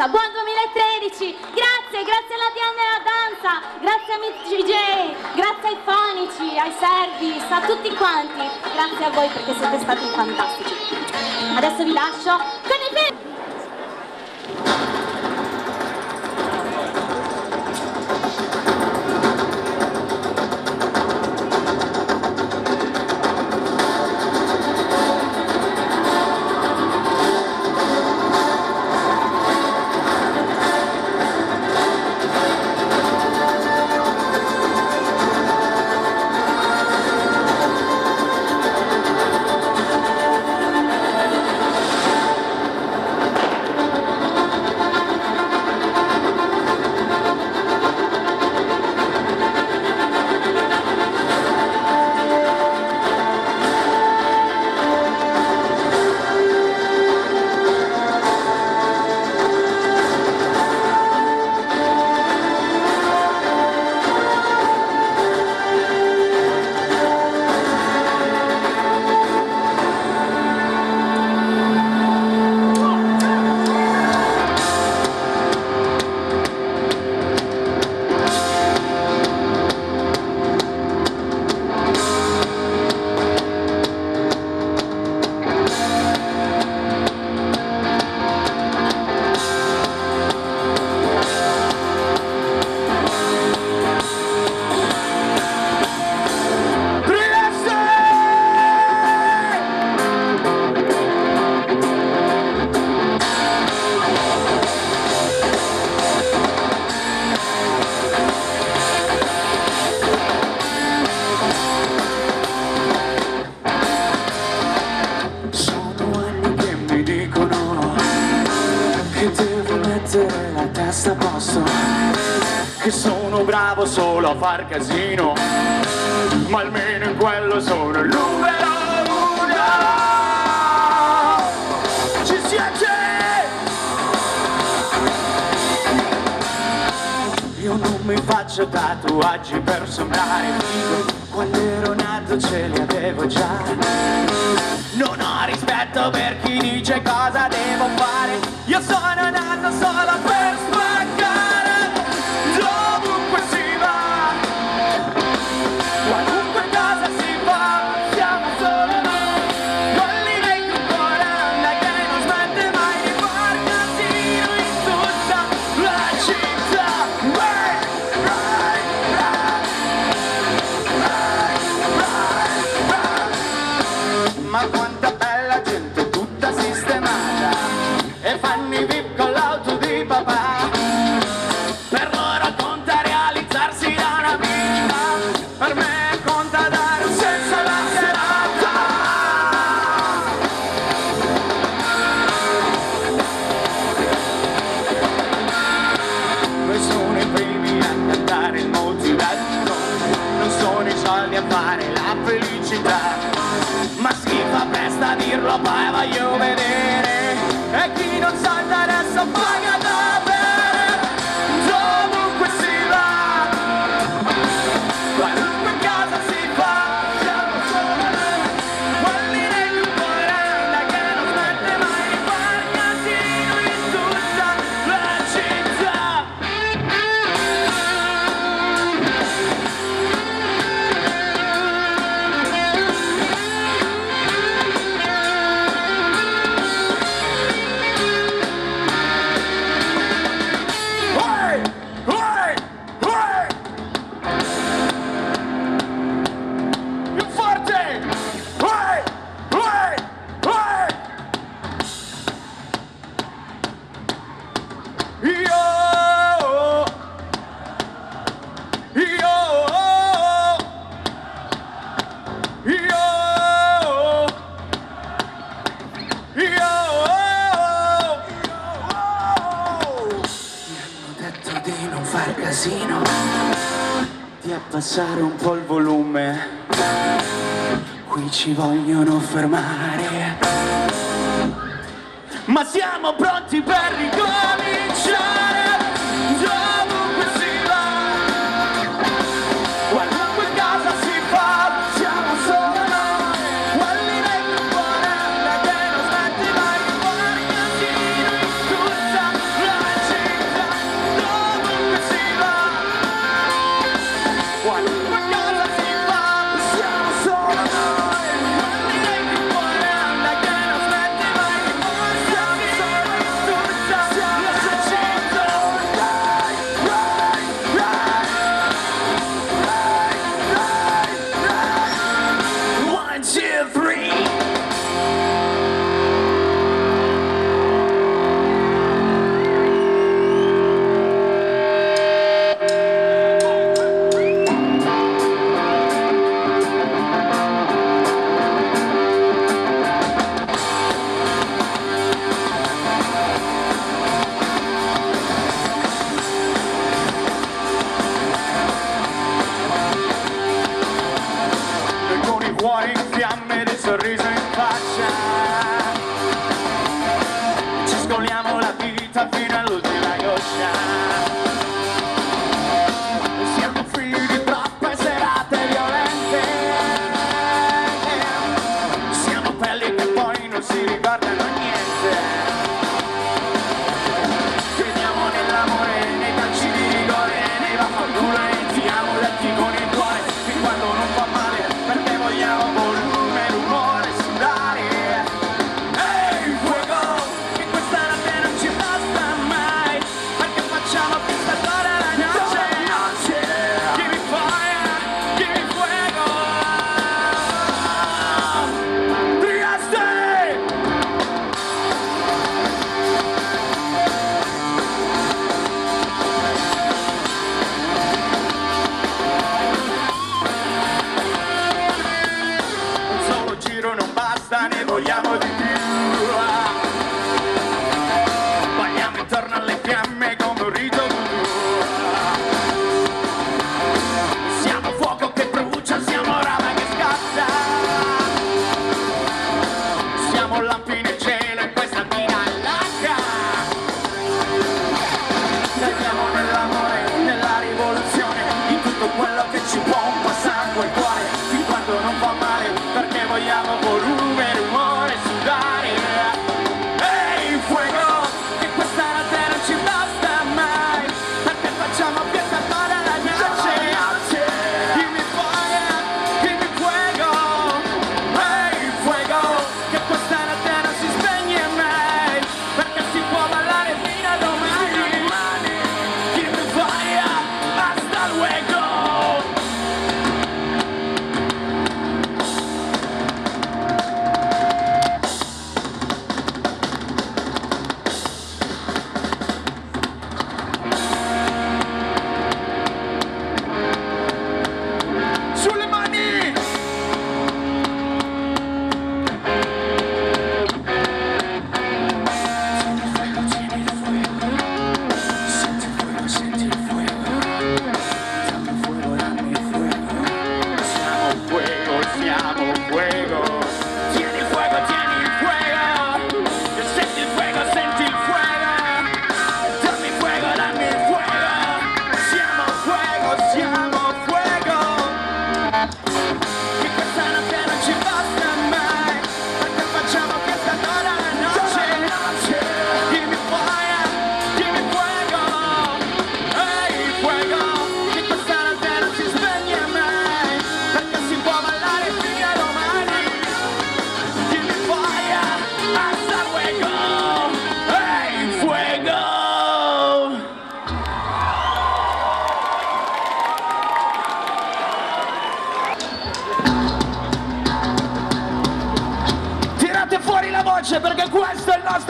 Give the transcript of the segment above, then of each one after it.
danza, buon 2013, grazie, grazie alla Diana della danza, grazie a MJ, grazie ai fonici, ai servi, a tutti quanti, grazie a voi perché siete stati fantastici. Adesso vi lascio far casino ma almeno in quello sono il numero uno. Ci siete io non mi faccio tatuaggi per sembrare figo quando ero nato ce li avevo già. Non ho rispetto per chi dice cosa devo fare. Io sono nato solo per sbagliare abbassare un po' il volume. Qui ci vogliono fermare. Ma siamo pronti per ricordare the reason.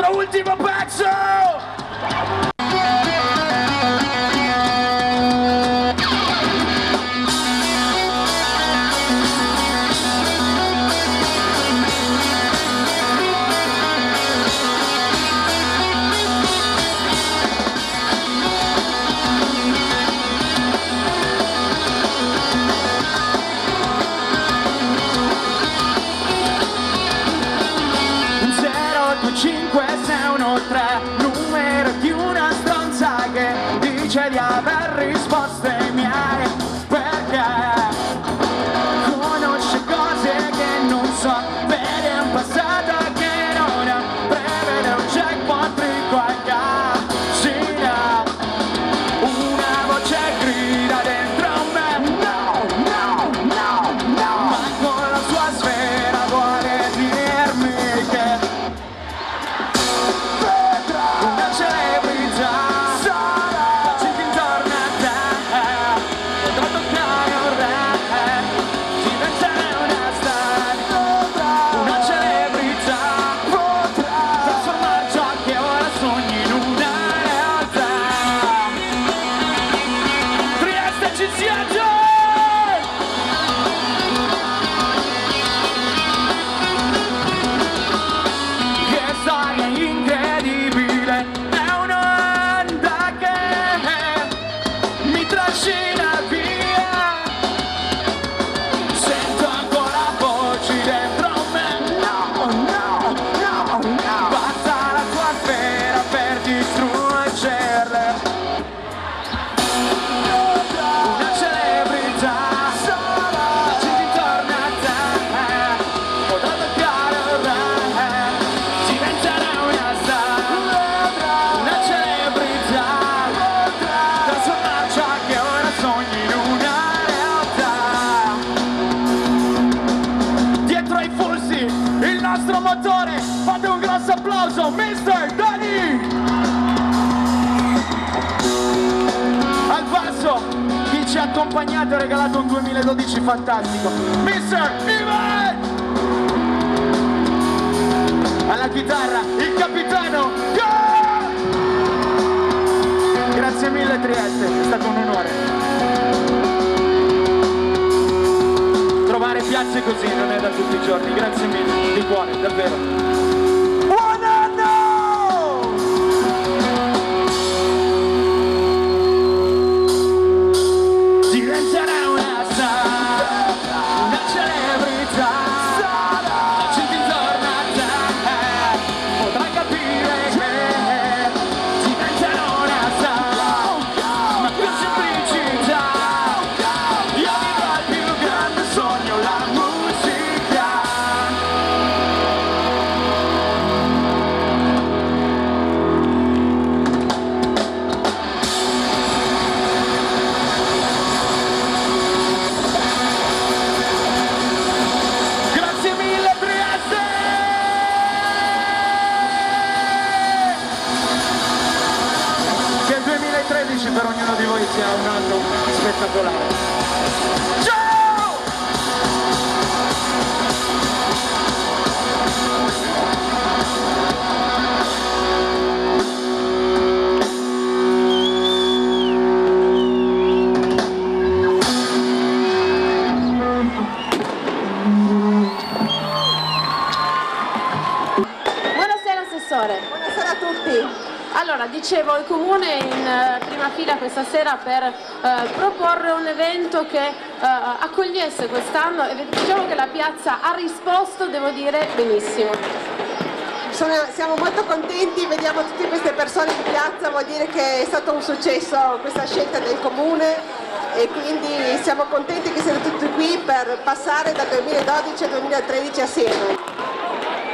Questo è il accompagnato e regalato un 2012 fantastico, Mr. Ivan! Alla chitarra, il capitano, Go! Grazie mille Trieste, è stato un onore. Trovare piazze così non è da tutti i giorni, grazie mille, di cuore, davvero. Ciao! Buonasera Assessore. Buonasera a tutti. Allora, dicevo, il Comune è in eh, prima fila questa sera per eh, proporre un evento che eh, accogliesse quest'anno e diciamo che la piazza ha risposto, devo dire, benissimo. Sono- siamo molto contenti, vediamo tutte queste persone in piazza, vuol dire che è stato un successo questa scelta del comune e quindi siamo contenti che siete tutti qui per passare dal 2012 al 2013 assieme.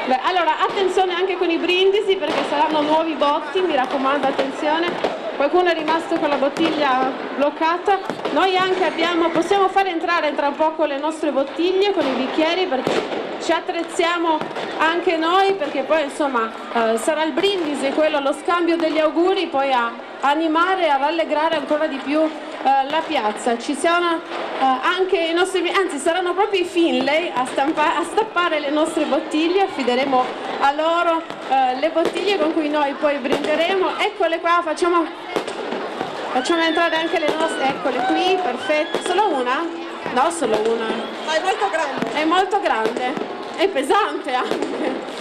Beh, allora, attenzione anche con i brindisi perché saranno nuovi botti, mi raccomando, attenzione. Qualcuno è rimasto con la bottiglia bloccata. Noi anche abbiamo, possiamo fare entrare tra poco le nostre bottiglie con i bicchieri perché ci attrezziamo anche noi perché poi insomma eh, sarà il brindisi, quello, lo scambio degli auguri poi a animare e a rallegrare ancora di più eh, la piazza. Ci sono eh, anche i nostri, anzi saranno proprio i Finlay a, stampa- a stappare le nostre bottiglie, affideremo a loro eh, le bottiglie con cui noi poi brinderemo. Eccole qua, facciamo, facciamo entrare anche le nostre, eccole qui, perfetto. Solo una? No, solo una. Ma è molto grande. È molto grande, è pesante anche.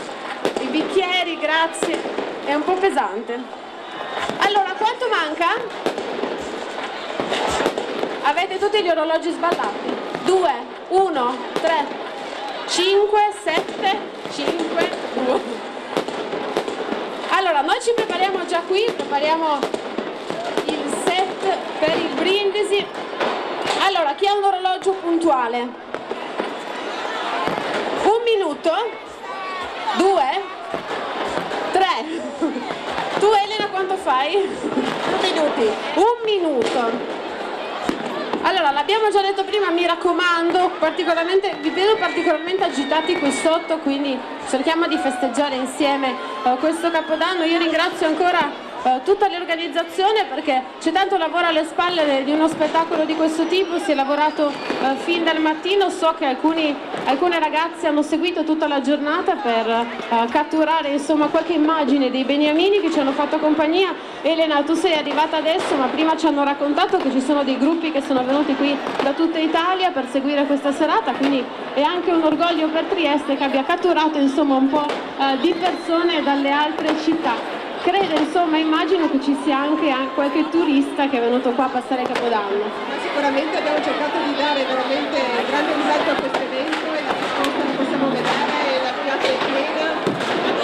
I bicchieri, grazie, è un po' pesante. Allora, quanto manca? Avete tutti gli orologi sballati? 2, 1, 3, 5, 7, 5, 2. Allora, noi ci prepariamo già qui, prepariamo il set per il brindisi. Allora, chi ha un orologio puntuale? Un minuto? Due? Tre? Tu Elena quanto fai? Due minuti. Un minuto. Allora, l'abbiamo già detto prima, mi raccomando, vi vedo particolarmente agitati qui sotto, quindi cerchiamo di festeggiare insieme eh, questo Capodanno. Io ringrazio ancora eh, tutta l'organizzazione perché c'è tanto lavoro alle spalle di uno spettacolo di questo tipo, si è lavorato eh, fin dal mattino, so che alcuni, alcune ragazze hanno seguito tutta la giornata per eh, catturare insomma qualche immagine dei beniamini che ci hanno fatto compagnia. Elena, tu sei arrivata adesso, ma prima ci hanno raccontato che ci sono dei gruppi che sono venuti qui da tutta Italia per seguire questa serata, quindi è anche un orgoglio per Trieste che abbia catturato insomma un po' eh, di persone dalle altre città. Credo, insomma, immagino che ci sia anche an- qualche turista che è venuto qua a passare Capodanno. Ma sicuramente abbiamo cercato di dare veramente grande risalto a questo evento e la risposta la possiamo vedere, la piazza è piena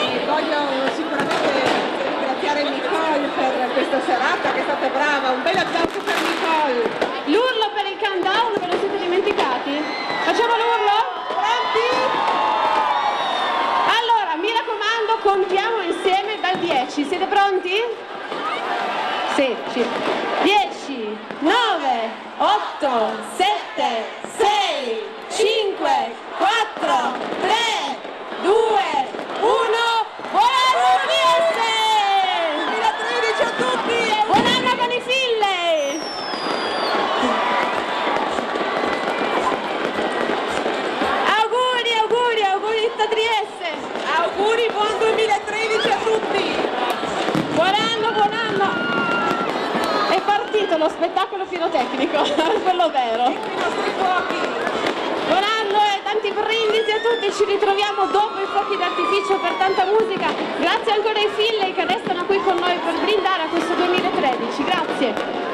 e voglio sicuramente ringraziare Nicole per questa serata che è stata brava, un bel applauso per Nicole. L'urlo per il countdown, ve lo siete dimenticati? Facciamo l'urlo? Pronti? Allora, mi raccomando, contiamo dal 10, siete pronti? 16, 10, 9, 8, 7, 6, 5, 4, 3, 2, 1, buona lo spettacolo pirotecnico, quello vero. Buon anno e tanti brindisi a tutti, ci ritroviamo dopo i fuochi d'artificio per tanta musica. Grazie ancora ai figli che restano qui con noi per brindare a questo 2013. Grazie.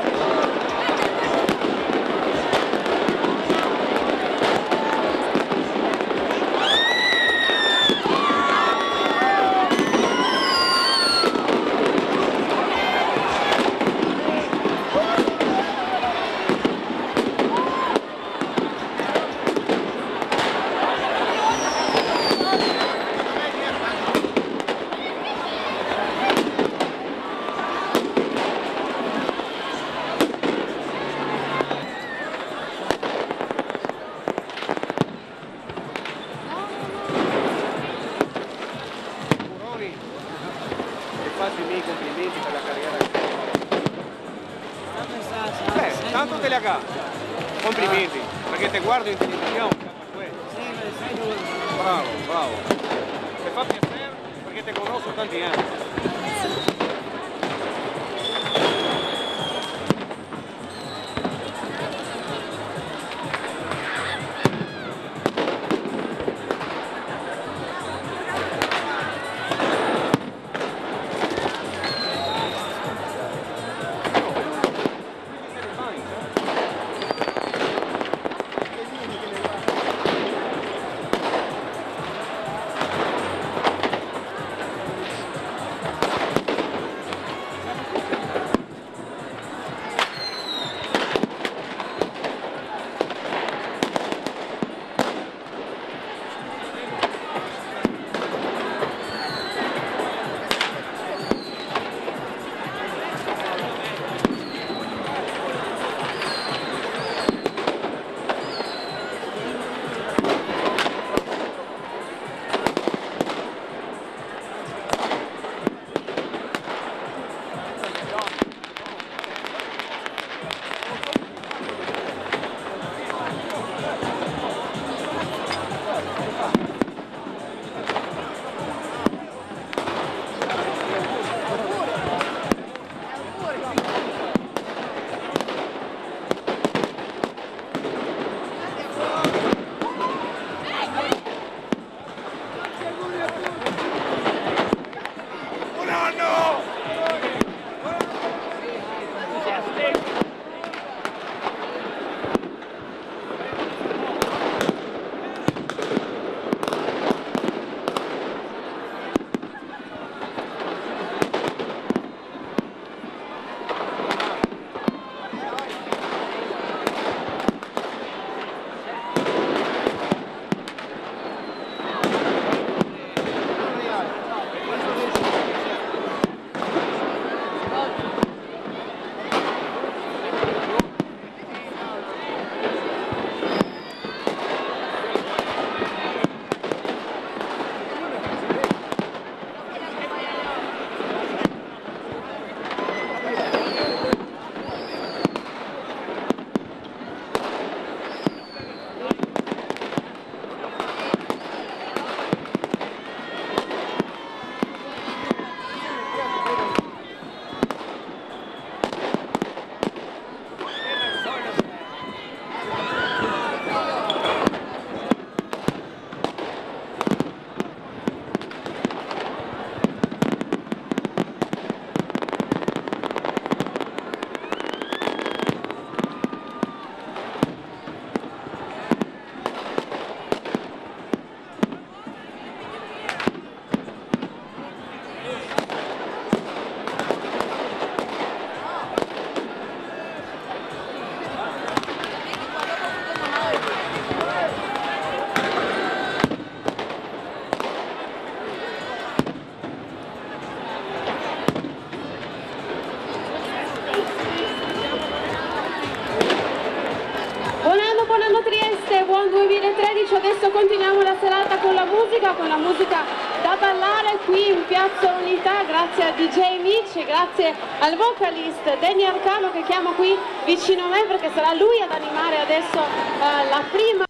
Grazie al vocalist Danny Arcano che chiamo qui vicino a me perché sarà lui ad animare adesso eh, la prima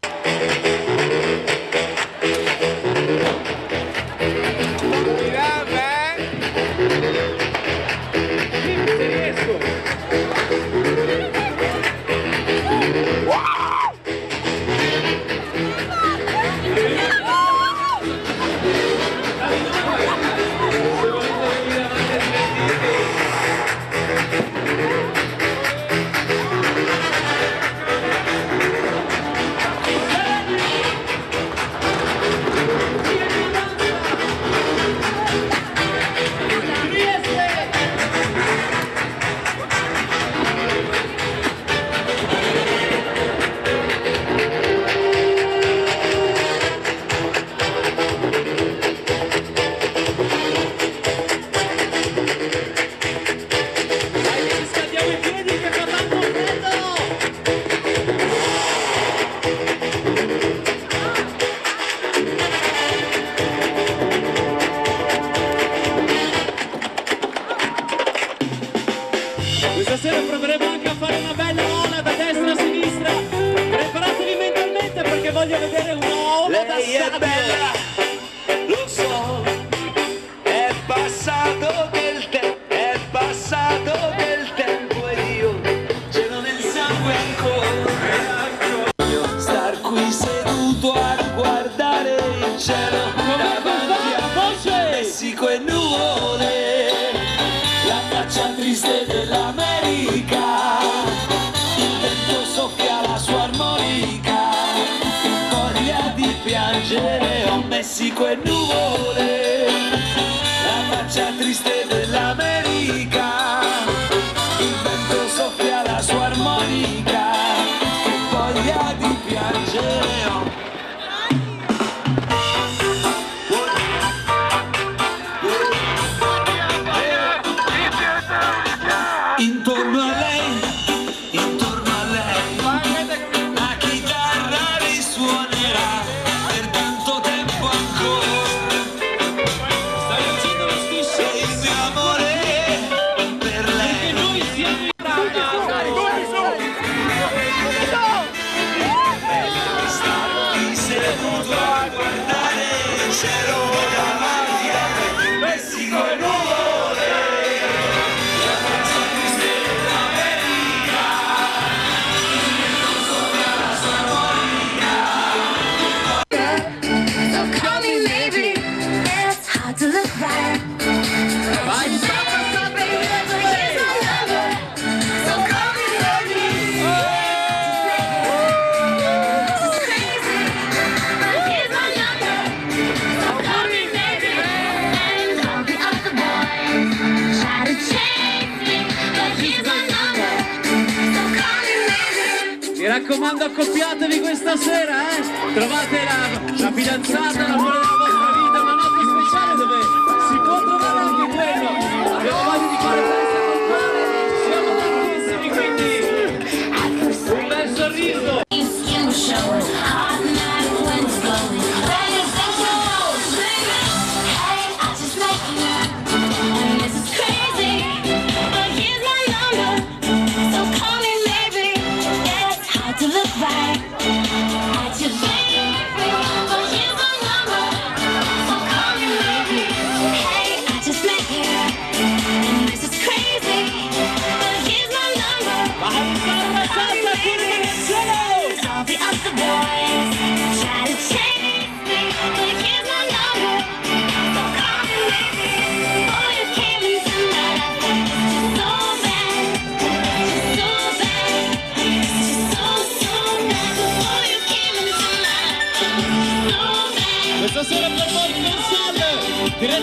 accoppiatevi questa sera, eh? Trovate la, la fidanzata, la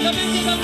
Come and give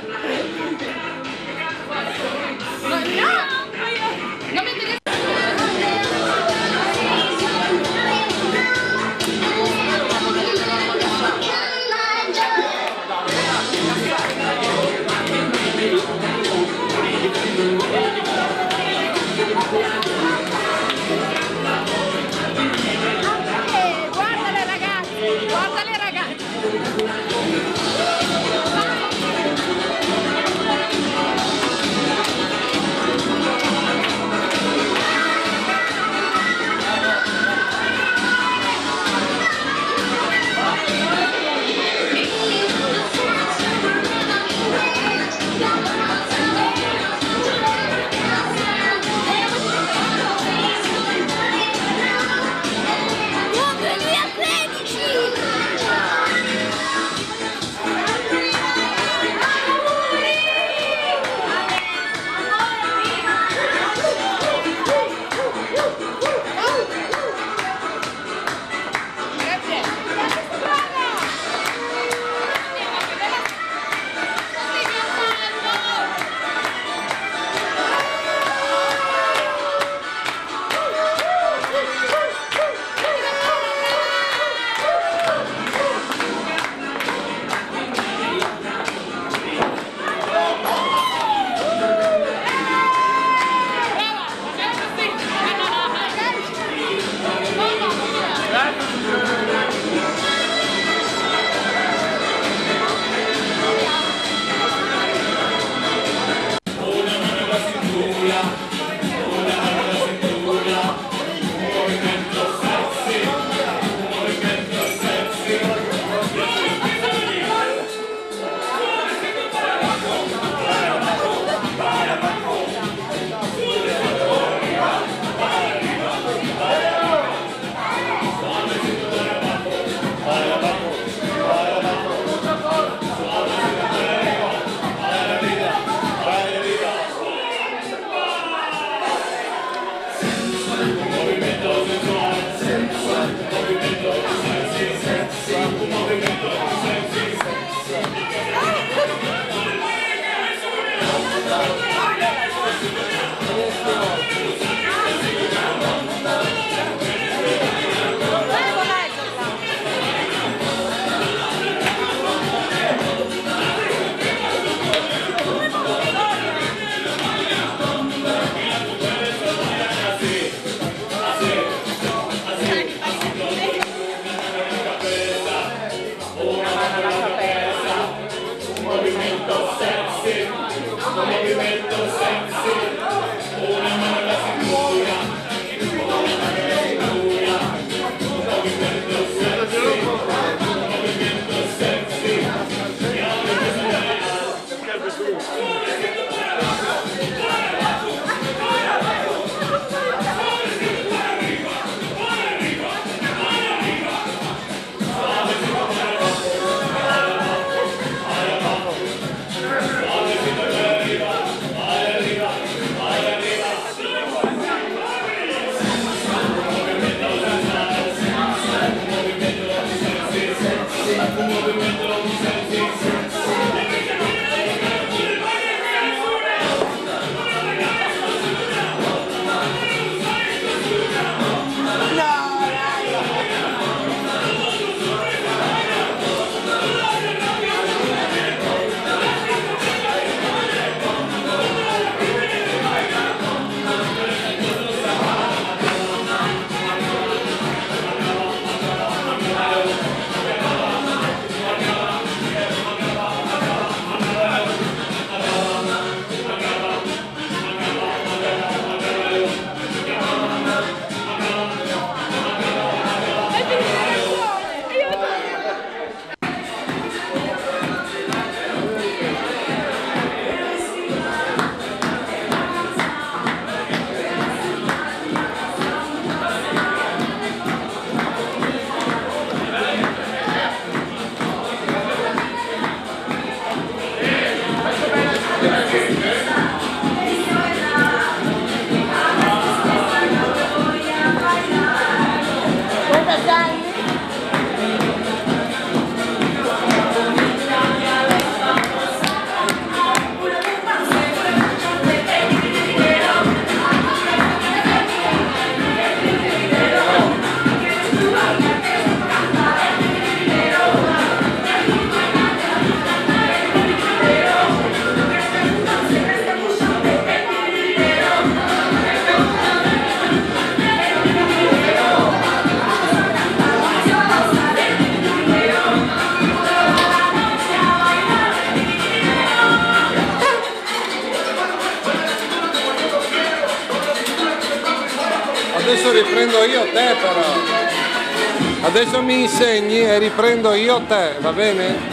mi insegni e riprendo io te, va bene?